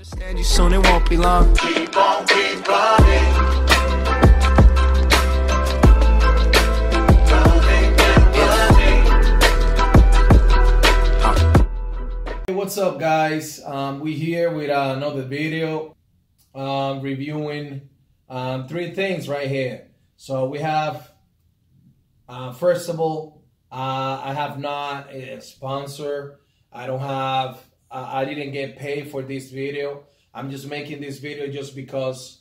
Understand you soon, it won't be long. Keep on, keep running. Running and running. Hey, what's up, guys? Um, we here with uh, another video um, reviewing um, three things right here. So we have, uh, first of all, uh, I have not a sponsor. I don't have. Uh, I didn't get paid for this video. I'm just making this video just because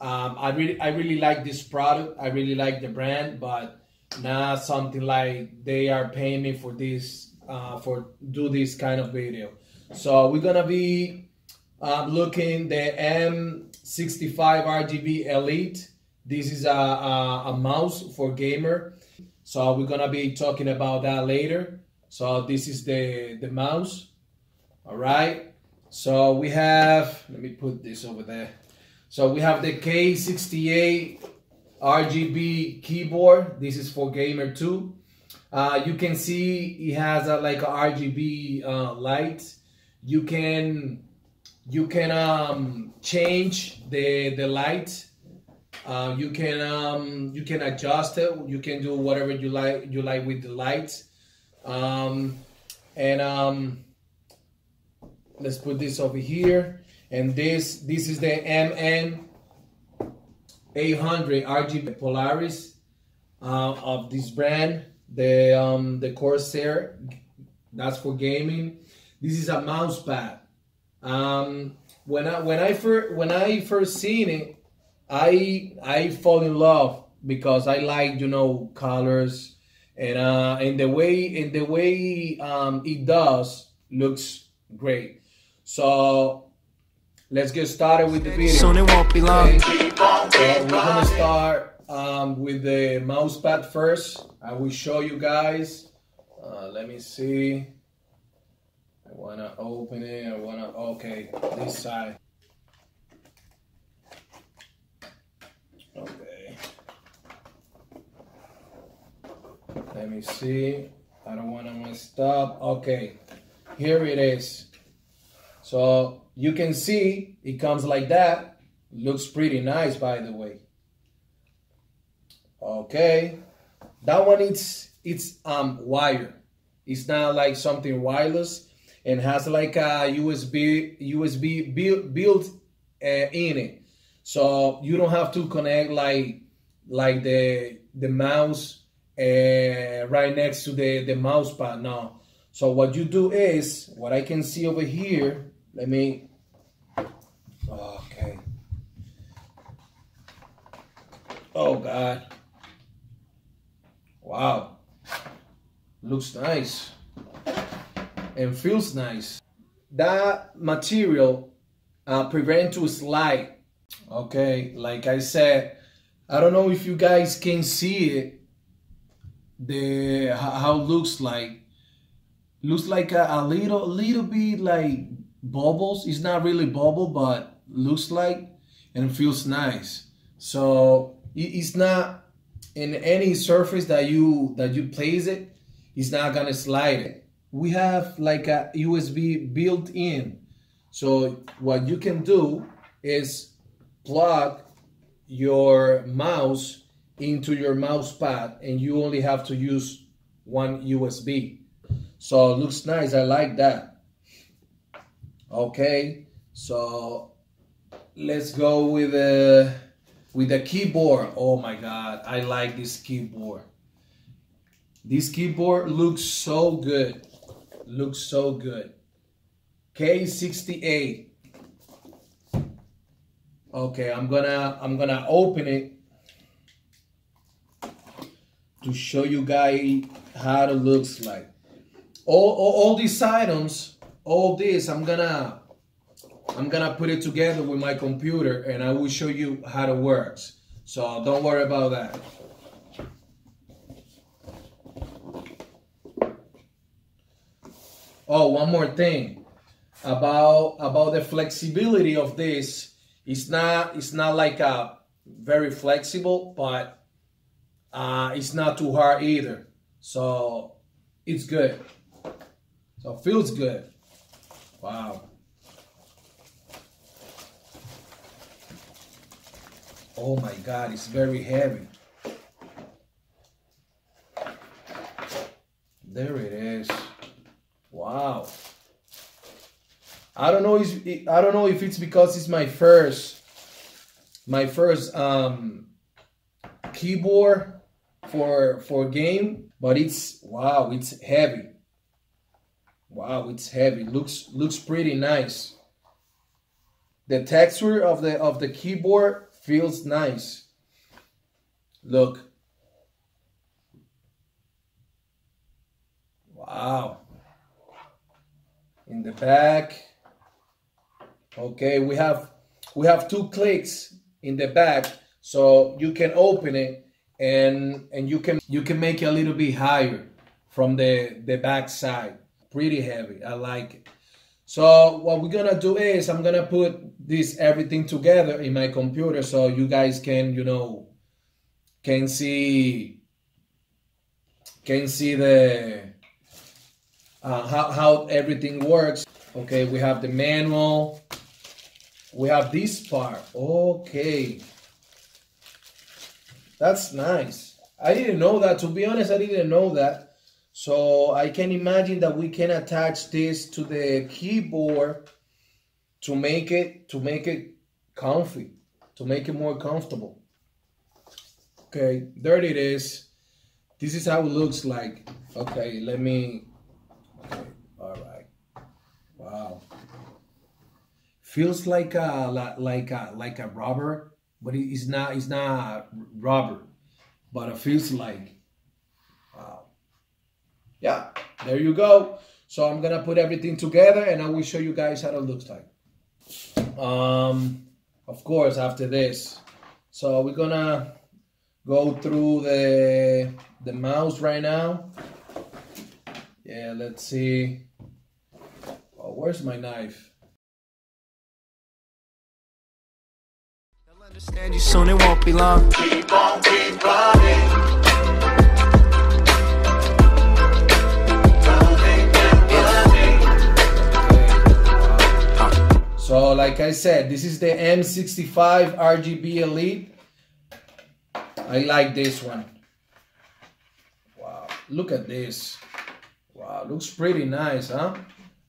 um, I really, I really like this product. I really like the brand, but not something like they are paying me for this uh, for do this kind of video. So we're gonna be um, looking the M65 RGB Elite. This is a, a, a mouse for gamer. So we're gonna be talking about that later. So this is the the mouse. All right. So we have. Let me put this over there. So we have the K68 RGB keyboard. This is for gamer too. Uh, you can see it has a, like a RGB uh, light. You can you can um, change the the light. Uh, you can um, you can adjust it. You can do whatever you like you like with the lights. Um, and um, let's put this over here. And this this is the MN 800 RGB Polaris uh, of this brand. The um, the Corsair, that's for gaming. This is a mouse pad. Um, when I when I first when I first seen it, I I fall in love because I like you know colors and uh and the way and the way um it does looks great. So let's get started with the video. Soon, it won't be long. Okay. So we're gonna start um, with the mouse pad first. I will show you guys. Uh, let me see. I wanna open it. I wanna okay this side. Okay. Let me see. I don't wanna mess up. Okay, here it is. So you can see it comes like that. Looks pretty nice, by the way. Okay, that one it's it's um wire. It's not like something wireless and has like a USB USB built built uh, in it. So you don't have to connect like like the the mouse uh, right next to the the mouse pad. No. So what you do is what I can see over here. Let me. Okay. Oh God. Wow. Looks nice. And feels nice. That material uh, prevent to slide. Okay, like I said, I don't know if you guys can see it. The how it looks like. Looks like a, a little little bit like bubbles. It's not really bubble, but looks like and feels nice. So it- it's not in any surface that you that you place it, it's not gonna slide it. We have like a USB built in. So what you can do is plug your mouse into your mouse pad and you only have to use one USB. So it looks nice. I like that. Okay, so let's go with the with the keyboard. Oh my god, I like this keyboard. This keyboard looks so good. Looks so good. K68. Okay, I'm gonna I'm gonna open it to show you guys how it looks like. All, all, all these items, all this, I'm gonna I'm gonna put it together with my computer and I will show you how it works. So don't worry about that. Oh, one more thing about about the flexibility of this. It's not it's not like a very flexible, but uh, it's not too hard either. So it's good. So feels good. Wow. Oh my God, it's very heavy. There it is. Wow. I don't know. If, I don't know if it's because it's my first, my first um, keyboard for for game, but it's wow, it's heavy. Wow, it's heavy. Looks looks pretty nice. The texture of the of the keyboard feels nice. Look. Wow. In the back. Okay, we have we have two clicks in the back so you can open it and and you can you can make it a little bit higher from the the back side pretty heavy. I like it. So what we're gonna do is i'm gonna put this everything together in my computer so you guys can you know can see can see the uh, how, how everything works. Okay we have the manual. We have this part. Okay. That's nice. I didn't know that. To be honest i didn't know that so I can imagine that we can attach this to the keyboard to make it to make it comfy, to make it more comfortable. Okay, there it is. This is how it looks like. Okay, let me. Okay, all right. Wow. Feels like a like a like a rubber, but it's not. It's not rubber, but it feels like. Wow yeah, there you go. So I'm gonna put everything together and I will show you guys how it looks like. Um, of course, after this. So we're gonna go through the the mouse right now. Yeah, let's see. Oh, where's my knife? They'll understand you soon, it won't be long. Keep on, keep So like I said, this is the M65 RGB Elite. I like this one. Wow, look at this. Wow, looks pretty nice, huh?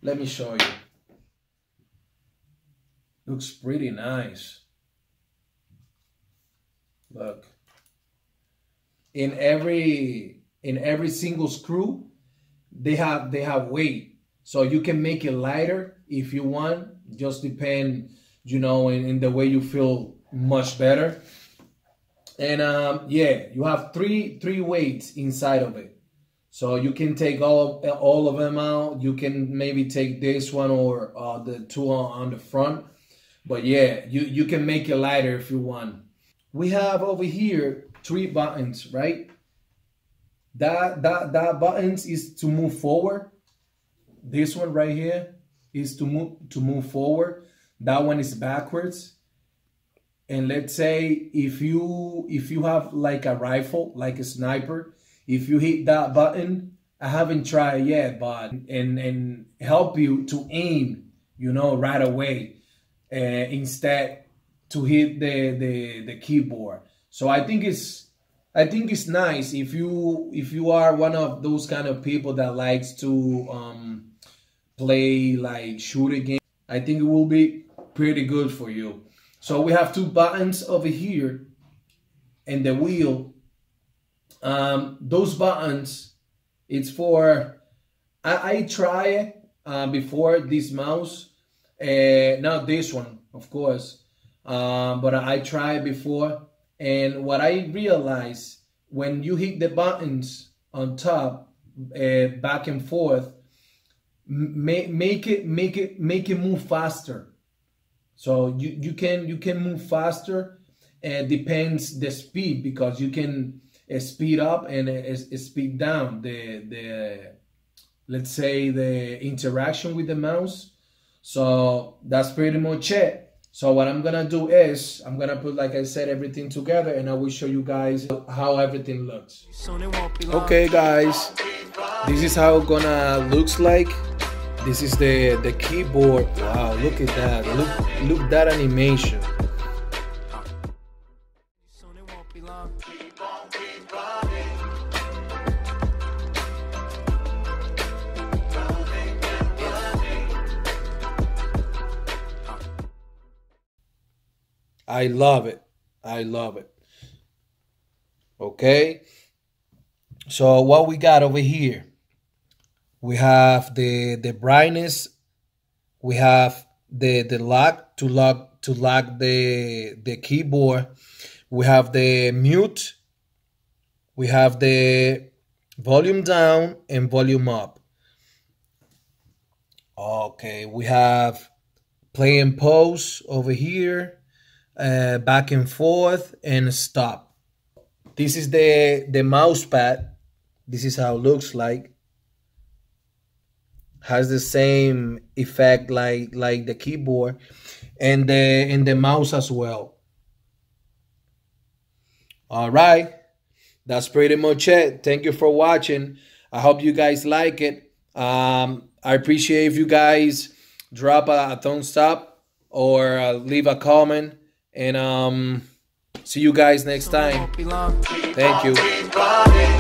Let me show you. Looks pretty nice. Look. In every in every single screw, they have they have weight. So you can make it lighter if you want. Just depend, you know, in, in the way you feel much better. And um, yeah, you have three three weights inside of it. So you can take all of, all of them out. You can maybe take this one or uh, the two on, on the front. But yeah, you, you can make it lighter if you want. We have over here three buttons, right? That that that buttons is to move forward. This one right here is to move to move forward. That one is backwards. And let's say if you if you have like a rifle, like a sniper, if you hit that button, I haven't tried yet, but and and help you to aim, you know, right away, uh, instead to hit the the the keyboard. So I think it's I think it's nice if you if you are one of those kind of people that likes to um, play like shooter game. I think it will be pretty good for you. So we have two buttons over here and the wheel. Um, those buttons, it's for I, I try uh, before this mouse, uh, not this one, of course, um, but I tried before. And what I realized when you hit the buttons on top, uh, back and forth, make make it make it make it move faster. So you you can you can move faster. It depends the speed because you can uh, speed up and uh, speed down the the let's say the interaction with the mouse. So that's pretty much it. So what I'm gonna do is I'm gonna put like I said everything together and I will show you guys how everything looks. Soon it won't be long. Okay guys, this is how gonna looks like this is the the keyboard wow look at that look look that animation I love it. I love it. Okay. So what we got over here? We have the the brightness. We have the the lock to lock to lock the the keyboard. We have the mute. We have the volume down and volume up. Okay, we have play and pause over here, uh, back and forth, and stop. This is the the mouse pad. This is how it looks like. Has the same effect like like the keyboard, and the and the mouse as well. All right, that's pretty much it. Thank you for watching. I hope you guys like it. Um, I appreciate if you guys drop a, a thumbs up or uh, leave a comment. And um, see you guys next time. Thank you.